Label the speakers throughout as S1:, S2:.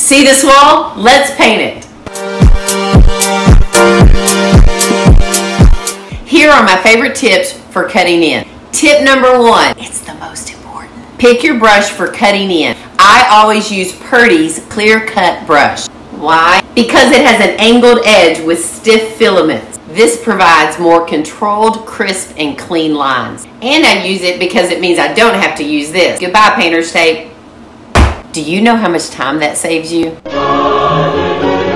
S1: See this wall? Let's paint it. Here are my favorite tips for cutting in. Tip number one, it's the most important. Pick your brush for cutting in. I always use Purdy's clear cut brush. Why? Because it has an angled edge with stiff filaments. This provides more controlled, crisp, and clean lines. And I use it because it means I don't have to use this. Goodbye, painter's tape. Do you know how much time that saves you?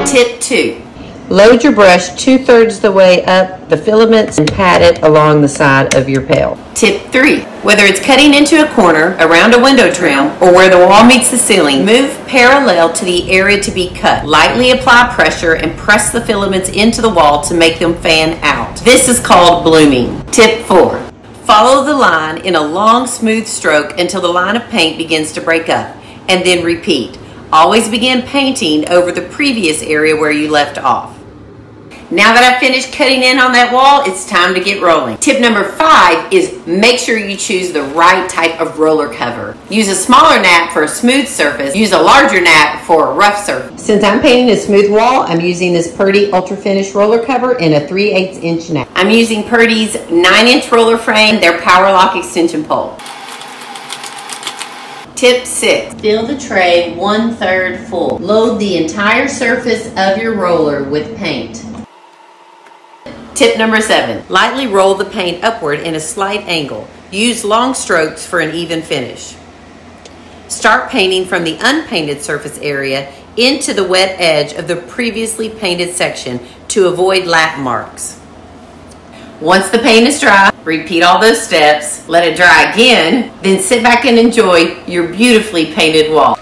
S1: Tip two. Load your brush two-thirds the way up the filaments and pat it along the side of your pail. Tip 3. Whether it's cutting into a corner, around a window trim, or where the wall meets the ceiling, move parallel to the area to be cut. Lightly apply pressure and press the filaments into the wall to make them fan out. This is called blooming. Tip 4. Follow the line in a long smooth stroke until the line of paint begins to break up, and then repeat. Always begin painting over the previous area where you left off. Now that I've finished cutting in on that wall, it's time to get rolling. Tip number five is make sure you choose the right type of roller cover. Use a smaller nap for a smooth surface. Use a larger nap for a rough surface. Since I'm painting a smooth wall, I'm using this Purdy Ultra Finish roller cover in a 3 8 inch nap. I'm using Purdy's 9 inch roller frame, their power lock extension pole. Tip 6. Fill the tray one third full. Load the entire surface of your roller with paint. Tip number seven, lightly roll the paint upward in a slight angle. Use long strokes for an even finish. Start painting from the unpainted surface area into the wet edge of the previously painted section to avoid lap marks. Once the paint is dry, repeat all those steps, let it dry again, then sit back and enjoy your beautifully painted wall.